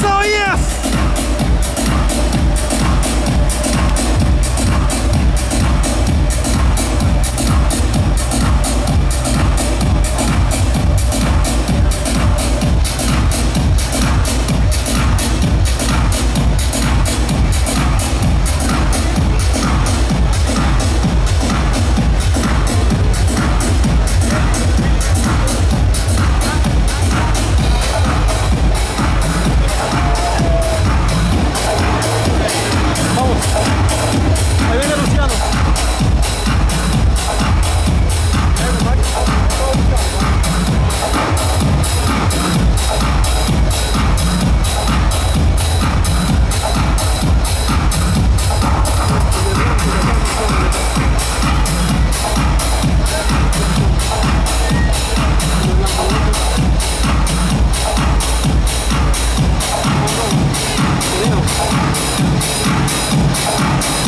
So yes! Música